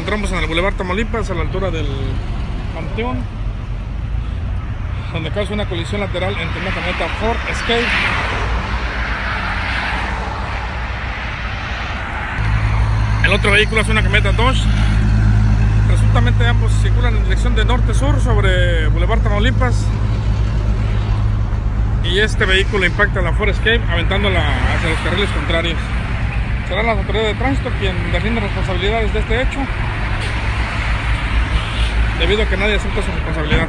encontramos en el Boulevard Tamaulipas, a la altura del Panteón, donde causa una colisión lateral entre una camioneta Ford Escape El otro vehículo es una camioneta Dodge. Resultamente ambos circulan en dirección de norte-sur sobre Boulevard Tamaulipas. Y este vehículo impacta la Ford Escape aventándola hacia los carriles contrarios. Serán las autoridades de tránsito quien defiende responsabilidades de este hecho. Debido a que nadie acepta su responsabilidad.